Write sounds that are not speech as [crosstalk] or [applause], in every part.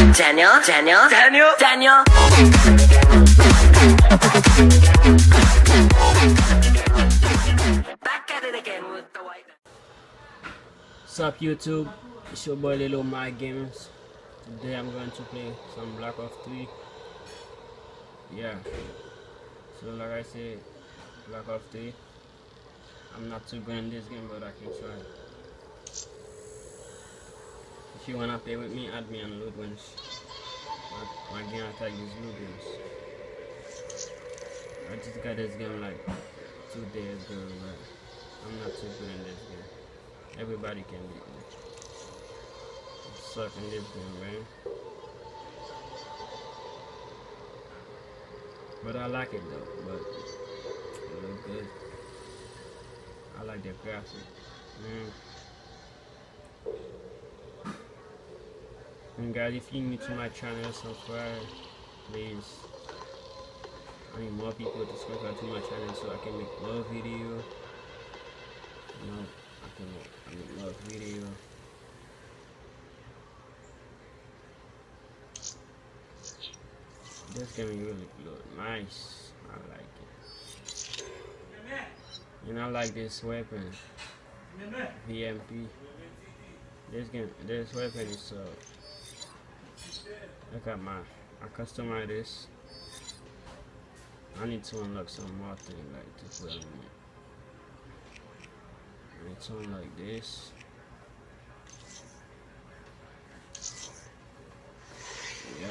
Daniel, Daniel, Daniel, Daniel. Back at it again with the white. What's up YouTube? It's your boy Lil Mark Gaming. Today I'm going to play some Black Ops 3. Yeah. So like I said, Black Ops 3. I'm not too good in this game but I can try. If you wanna play with me, add me on loudwens. My, my game attack is loudwens. I just got this game like two days ago but I'm not too good in this game. Everybody can beat me. I suck in this game, man. But I like it though, but it look good. I like the graphic. Man. And guys, if you're new to my channel, subscribe, please. I need more people to subscribe to my channel so I can make more video. Know, I can make, make more video. This game really look nice. I like it. And I like this weapon. VMP. This game, this weapon is so. Look at my, I customize this. I need to unlock some more things like to put on it. I need to unlock this. Yeah.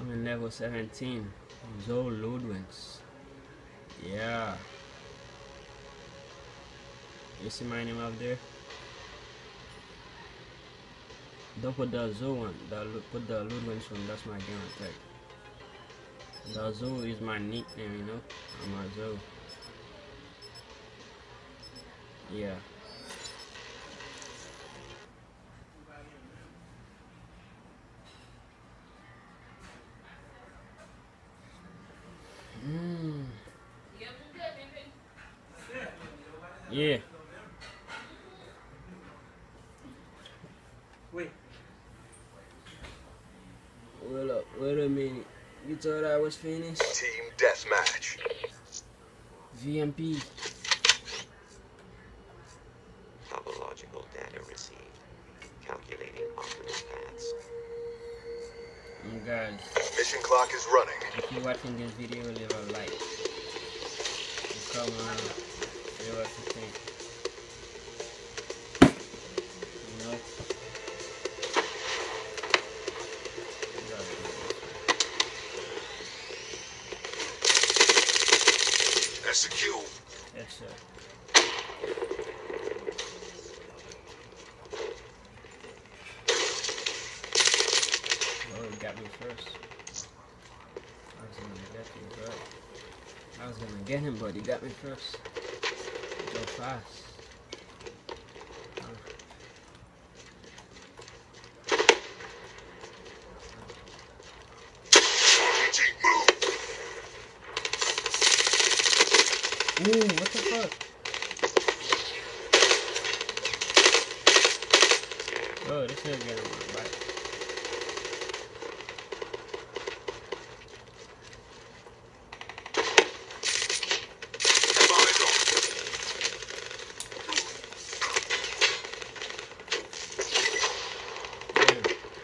I'm in level 17. Zoe Ludwig's. Yeah. You see my name up there? Don't put the Zoe one. Put the Ludwig's one. That's my game attack. The Zoe is my nickname, you know? I'm a Zoe. Yeah. Yeah. Wait. Wait up. Wait a minute. You thought I was finished? Team Deathmatch. VMP. Topological data received. Calculating optimal paths. And guys, Mission clock is running. if you're watching this video, leave a like. And comment, Oh, got me first. I was gonna get you, but I was gonna get him, but he got me first. Fast. Ooh, what the fuck? Oh, this is getting my back. Eyes on. Damn, these knives are so-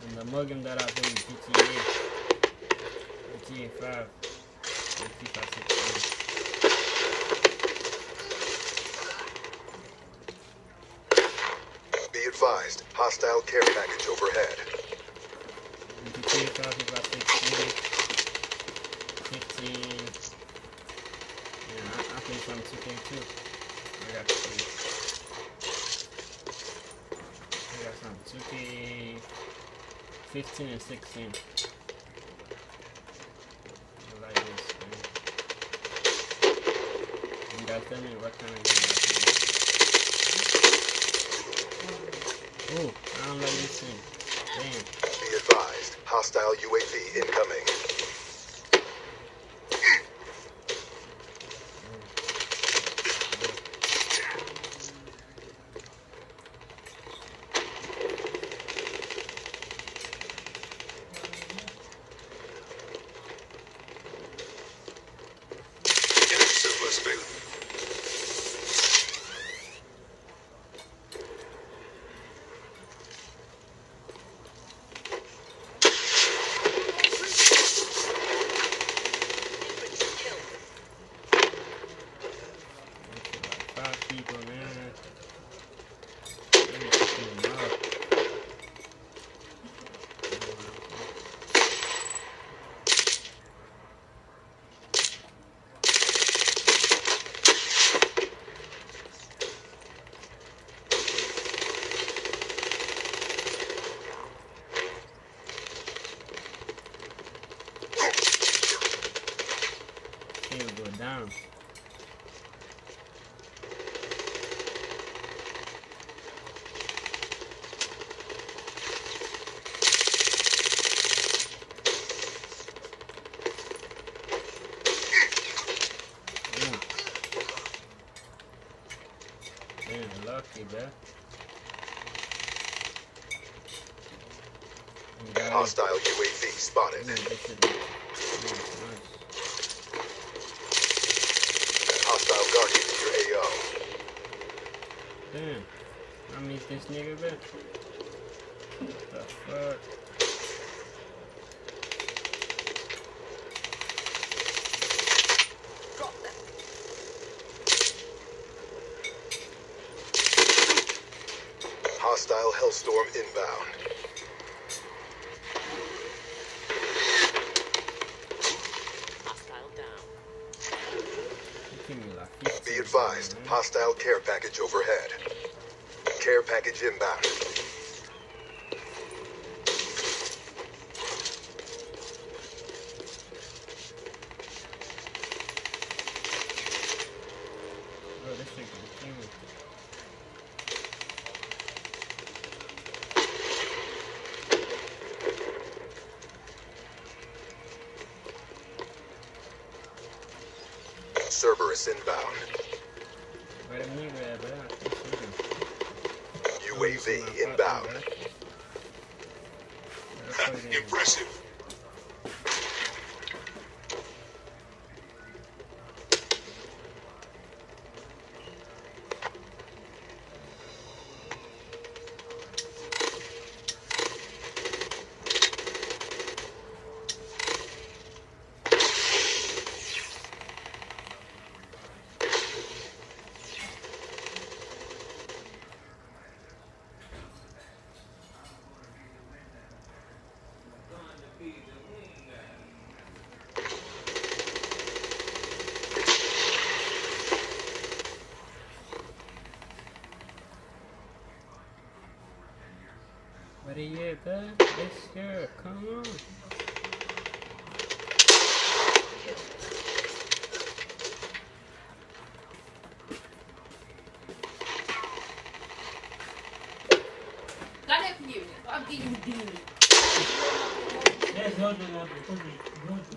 And the mug that I play GTA. GTA 5. And FIFA 16. Be advised, hostile care package overhead. GTA 5, FIFA 16. 15. Yeah, I, I play some 2K too. I got. I got some 2K 15 and 16. Like this. You guys tell me what kind of game I play. Oh, I don't like this thing. Damn. Be advised, hostile UAV incoming. Energy surplus available. Five people, man. Let me pick them up. Can't go down. Damn. Damn, lucky, guys, Hostile UAV spotted. damn, this shit look- looks nice. Hostile Guardian in your AO. Damn. I miss this nigga, bruh. The fuck? Hostile Hellstorm inbound. Hostile down. You give me like 15 Be advised, hostile care package overhead. Care package inbound. See him. UAV inbound. [laughs] Impressive. Where he at, bruh? This girl, come on. Cadê filho? Aqui, Bino. There's no one up because you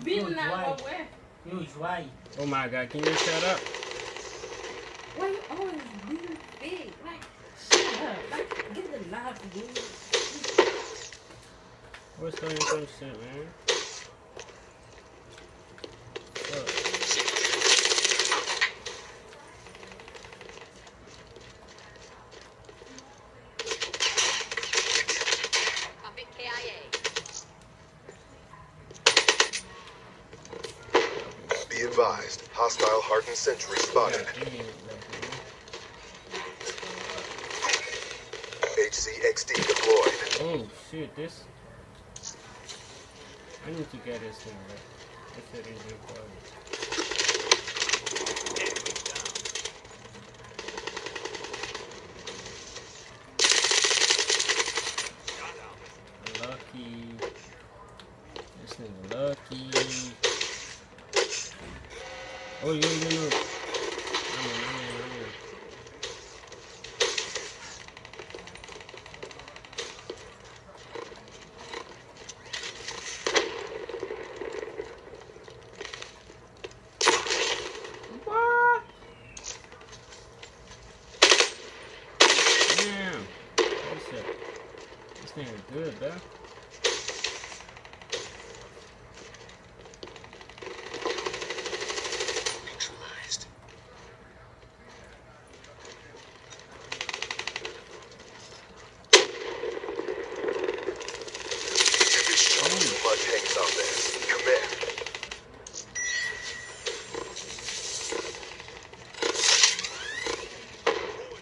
Bino huge na why? where? Huge why? Oh my god, can you shut up? Why are you always being big? Like, shut up. Like, get the life, dude. What's on man? Be advised, hostile hardened sentry spotted. HCXD deployed. Oh shoot! this I need to get this thing right. This shit is important. Lucky. This thing lucky. Oh, you you know. I'm in, I'm in, I'm in. What? Damn. This shit. This thing is good, bro. Neutralized. Much hangs on this. Commit.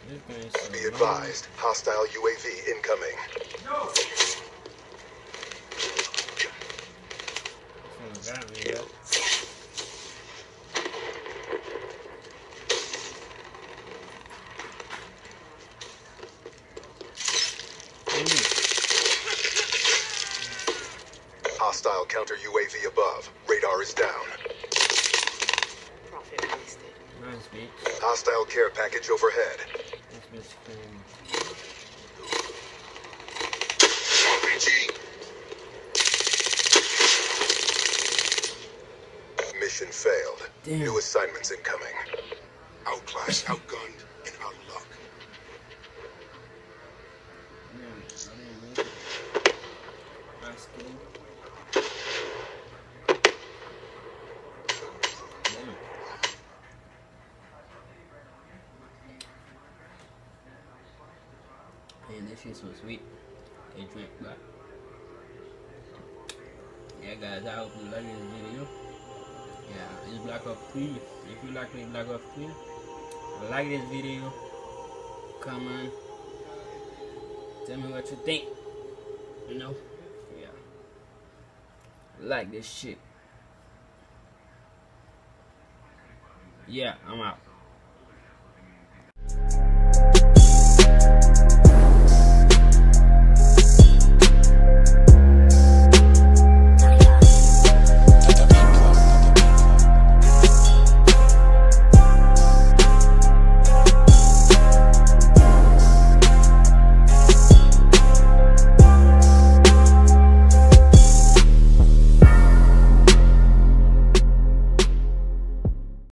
This game is so Be advised. Hostile UAV incoming. This one got me, bro. Ooh. Hostile counter UAV above. Radar is down. Profit wasted. Nice, bitch. Hostile care package overhead. This. RPG. Mission failed. Damn. New assignments incoming. Outclassed, outgunned, and out of luck. Damn, I didn't make it. That's cool. Damn. Shit's so sweet. They drink black. Yeah, guys, I hope you like this video. Yeah, it's Black Ops 3. If you like play Black Ops 3, like this video. Comment. Tell me what you think. You know? Yeah. Like this shit. Yeah, I'm out.